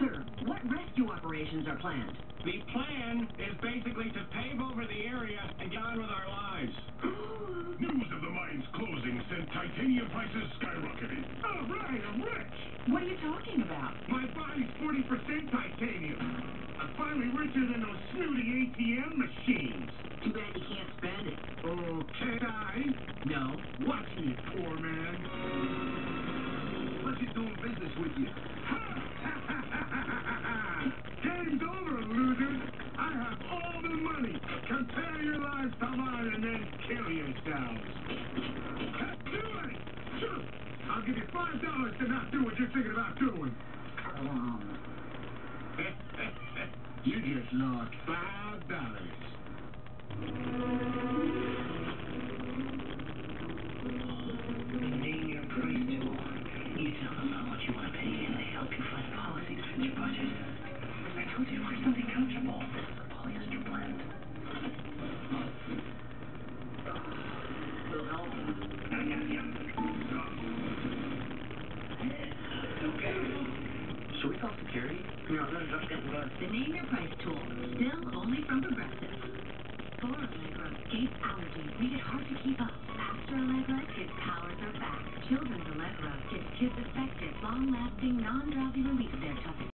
Sir, what rescue operations are planned? The plan is basically to pave over the area and get on with our lives. News of the mines closing sent titanium prices skyrocketing. All right, I'm rich. What are you talking about? My body's 40% titanium. I'm finally richer than those snooty ATM machines. Too bad you can't spend it. Oh, can I? No. Watch me, poor man. Let's get doing business with you. Game's over, losers. I have all the money. Your lives and then kill yourselves. Do it. Sure. I'll give you five dollars to not do what you're thinking about doing. Come on. You just lost five dollars. Should we call security? No, no, no, no, no. The Name Your Price tool. Still only from Progressive. For Allegra, escape allergies make it hard to keep up. After Allegra, kids' powers are back. Children's Allegra gives kids effective, long-lasting, non-drowsy relief of their toughest